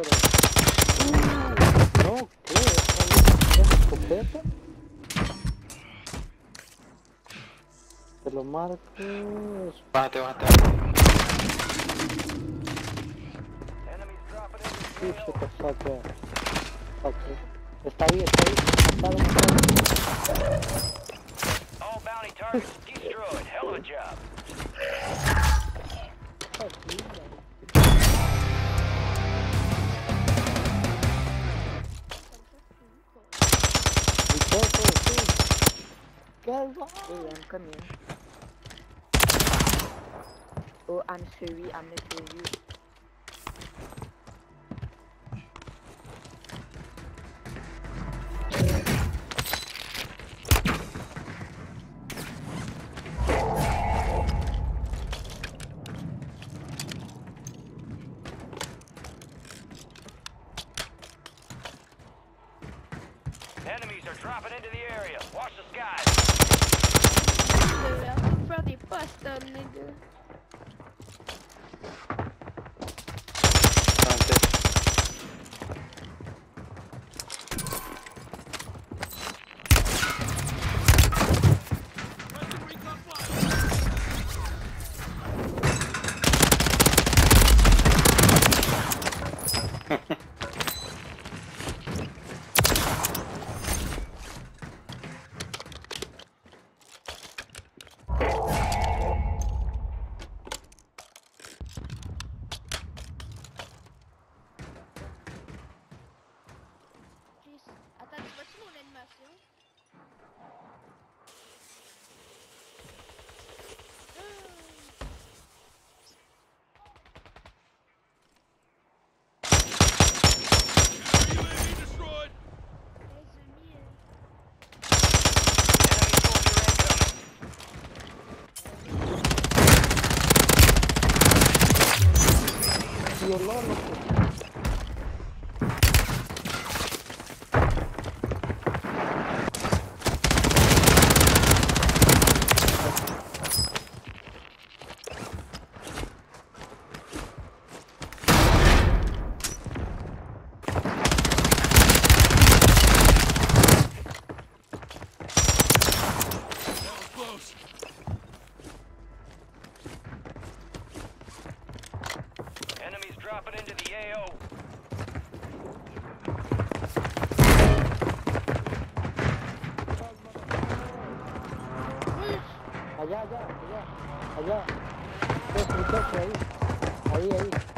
Espera. Não, o quê? Escopeta? Pelo Marcos. Bateu, bateu. Puxa, que faca. Ok. Está aí, está aí. Mataram, mataram. All bounty targets destroyed. Hell of a job. Fuck you, man. I'm coming. Oh, I'm sorry, I'm not for Enemies are dropping into the area. Watch the skies. Nigga, I'm probably bust them, nigga. Antes. Jeez. yollar mısın? आजा आजा आजा आजा। तो पूछो भाई आई आई